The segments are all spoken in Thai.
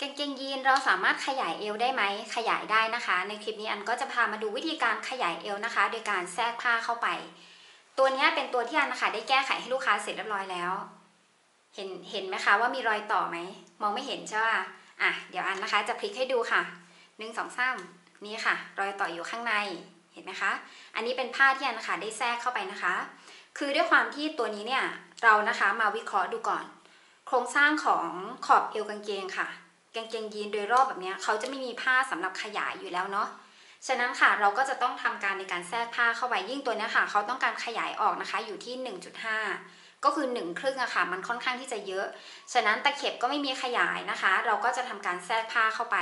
กางเกงยีนเราสามารถขยายเอวได้ไหมขยายได้นะคะ ในคลิปนี้อันก็จะพามาดูวิธีการขยายเอวนะคะ โดยการแทรกผ้าเข้าไป ตัวนี้เป็นตัวที่อันนะคะได้แก้ไขให้ลูกค้าเสร็จเรียบร้อยแล้ว เห็นเห็นไหมคะว่ามีรอยต่อไหมมองไม่เห็นใช่ป่ะอะเดี๋ยวอันนะคะจะพลิกให้ดูค่ะหนึ่งสองสามนี่ค่ะ รอยต่ออยู่ข้างในเห็นไหมคะ อันนี้เป็นผ้าที่อันนะคะได้แทรกเข้าไปนะคะ คือด้วยความที่ตัวนี้เนี่ยเรานะคะมาวิเคราะห์ดูก่อน โครงสร้างของขอบเอวกางเกงค่ะ กางเกงยีนโดยรอบแบบนี้เขาจะไม่มีผ้าสำหรับขยายอยู่แล้วเนาะฉะนั้นค่ะเราก็จะต้องทำการในการแทรกผ้าเข้าไปยิ่งตัวนี้ค่ะเขาต้องการขยายออกนะคะอยู่ที่ 1.5 ก็คือ1ครึ่งอะค่ะมันค่อนข้างที่จะเยอะ ฉะนั้นตะเข็บก็ไม่มีขยายนะคะ เราก็จะทำการแทรกผ้าเข้าไป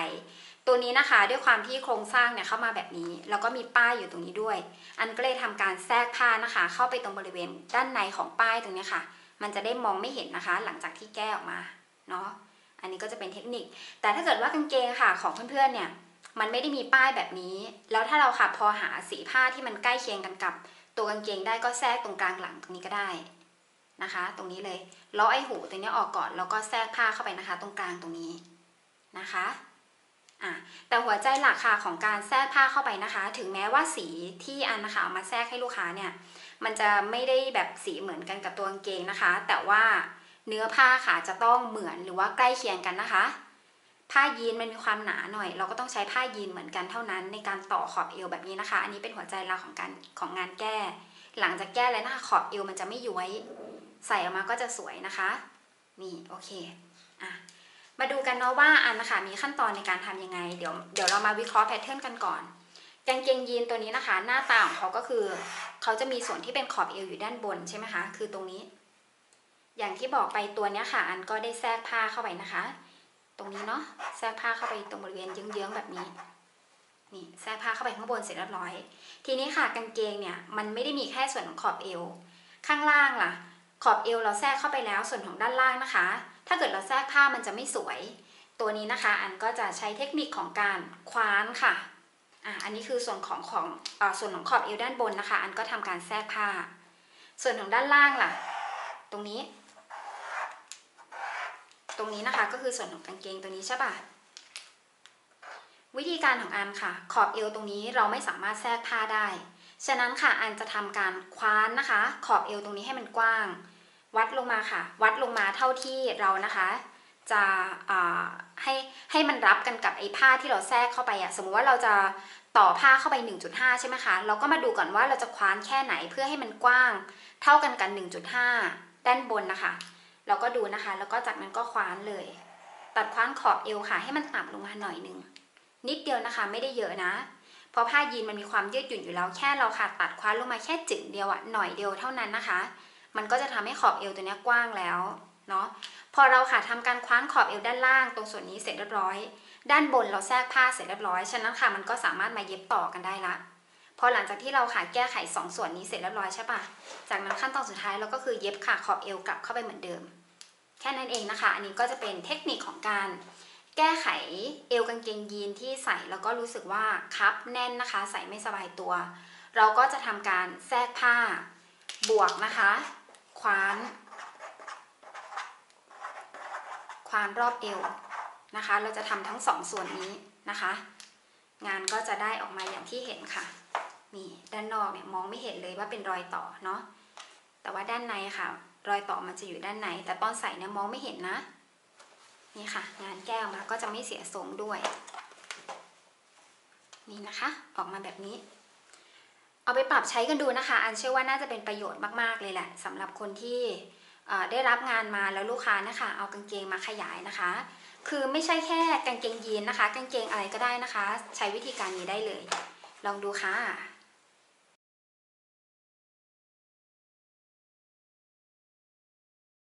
ตัวนี้นะคะ ด้วยความที่โครงสร้างเนี่ยเข้ามาแบบนี้ แล้วก็มีป้ายอยู่ตรงนี้ด้วย อันก็เลยทำการแทรกผ้านะคะ เข้าไปตรงบริเวณด้านในของป้ายตรงนี้ค่ะ มันจะได้มองไม่เห็นนะคะ หลังจากที่แก้ออกมาเนาะ อันนี้ก็จะเป็นเทคนิค แต่ถ้าเกิดว่ากางเกงค่ะของเพื่อนๆเนี่ยมันไม่ได้มีป้ายแบบนี้ แล้วถ้าเราค่ะพอหาสีผ้าที่มันใกล้เคียงกันกับ ตัวกางเกงได้ก็แทรกตรงกลางหลังตรงนี้ก็ได้นะคะ ตรงนี้เลยล้อไอ้หูตัวนี้ออกก่อนแล้วก็แทรกผ้าเข้าไปนะคะ ตรงกลางตรงนี้นะคะอะแต่หัวใจหลักค่ะของการแทรกผ้าเข้าไปนะคะ ถึงแม้ว่าสีที่อันนะคะเอามาแทรกให้ลูกค้าเนี่ยมันจะไม่ได้แบบสีเหมือนกันกับตัวกางเกงนะคะ แต่ว่า เนื้อผ้าค่ะจะต้องเหมือนหรือว่าใกล้เคียงกันนะคะ ผ้ายีนมันมีความหนาหน่อย เราก็ต้องใช้ผ้ายีนเหมือนกันเท่านั้น ในการต่อขอบเอวแบบนี้นะคะ อันนี้เป็นหัวใจหลักของการของงานแก้ หลังจากแก้แล้วนะคะขอบเอวมันจะไม่ย้วย ใส่ออกมาก็จะสวยนะคะ นี่โอเคอะมาดูกันเนาะว่าอันนะคะมีขั้นตอนในการทำยังไง เดี๋ยวเดี๋ยวเรามาวิเคราะห์แพทเทิร์นกันก่อนกางเกงยีนตัวนี้นะคะ หน้าตาของเขาก็คือ เขาจะมีส่วนที่เป็นขอบเอวอยู่ด้านบนใช่ไหมคะ คือตรงนี้ อย่างที่บอกไปตัวเนี้ยค่ะ อันก็ได้แทรกผ้าเข้าไปนะคะ ตรงนี้เนาะแทรกผ้าเข้าไปตรงบริเวณเยื้องๆแบบนี้นี่แทรกผ้าเข้าไปข้างบนเสร็จเรียบร้อย ทีนี้ค่ะกางเกงเนี่ยมันไม่ได้มีแค่ส่วนของขอบเอว ข้างล่างล่ะ ขอบเอวเราแทรกเข้าไปแล้วส่วนของด้านล่างนะคะ ถ้าเกิดเราแทรกผ้ามันจะไม่สวย ตัวนี้นะคะ อันก็จะใช้เทคนิคของการคว้านค่ะอะอันนี้คือส่วนของของอส่วนของขอบเอวด้านบนนะคะ อันก็ทำการแทรกผ้า ส่วนของด้านล่างล่ะ ตรงนี้ ตรงนี้นะคะ ก็คือส่วนของกางเกงตัวนี้ใช่ปะวิธีการของอันค่ะ ขอบเอวตรงนี้เราไม่สามารถแทรกผ้าได้ ฉะนั้นค่ะอันจะทำการคว้านนะคะ ขอบเอวตรงนี้ให้มันกว้าง วัดลงมาค่ะ วัดลงมาเท่าที่เรานะคะ จะให้ให้มันรับกันกับไอ้ผ้าที่เราแทรกเข้าไปอะสมมุติว่าเราจะต่อผ้าเข้าไป 1.5 ใช่ไหมคะ เราก็มาดูก่อนว่าเราจะคว้านแค่ไหนเพื่อให้มันกว้าง เท่ากันกัน 1.5 ด้านบนนะคะ เราก็ดูนะคะ แล้วก็จากนั้นก็คว้านเลย ตัดคว้านขอบเอวค่ะ ให้มันต่ำลงมาหน่อยนึง นิดเดียวนะคะ ไม่ได้เยอะนะ เพราะผ้ายีนมันมีความยืดหยุ่นอยู่แล้ว แค่เราค่ะ ตัดคว้านลงมาแค่จึงเดียวอะหน่อยเดียวเท่านั้นนะคะ มันก็จะทำให้ขอบเอวตัวนี้กว้างแล้วเนาะ พอเราค่ะทำการคว้านขอบเอวด้านล่าง ตรงส่วนนี้เสร็จเรียบร้อย ด้านบนเราแทรกผ้าเสร็จเรียบร้อย ฉะนั้นค่ะ มันก็สามารถมาเย็บต่อกันได้ละพอหลังจากที่เราค่ะแก้ไขสองส่วนนี้เสร็จเรียบร้อยใช่ปะจากนั้นขั้นตอนสุดท้ายเราก็คือเย็บค่ะขอบเอวกลับเข้าไปเหมือนเดิม แค่นั้นเองนะคะ อันนี้ก็จะเป็นเทคนิคของการแก้ไขเอวกางเกงยีนที่ใส่แล้วก็รู้สึกว่าคับแน่นนะคะ ใส่ไม่สบายตัว เราก็จะทำการแทรกผ้าบวกนะคะคว้านคว้านรอบเอวนะคะ เราจะทำทั้งสองส่วนนี้นะคะ งานก็จะได้ออกมาอย่างที่เห็นค่ะนี่ด้านนอกเนี่ยมองไม่เห็นเลยว่าเป็นรอยต่อเนาะแต่ว่าด้านในค่ะ รอยต่อมันจะอยู่ด้านใน แต่ตอนใส่เนี่ยมองไม่เห็นนะ นี่ค่ะ งานแก้วมาก็จะไม่เสียทรงด้วย นี่นะคะ ออกมาแบบนี้ เอาไปปรับใช้กันดูนะคะ อันเชื่อว่าน่าจะเป็นประโยชน์มากๆเลยแหละสำหรับคนที่ได้รับงานมาแล้วลูกค้านะคะ เอากางเกงมาขยายนะคะ คือไม่ใช่แค่กางเกงยีนนะคะ กางเกงอะไรก็ได้นะคะ ใช้วิธีการนี้ได้เลย ลองดูค่ะ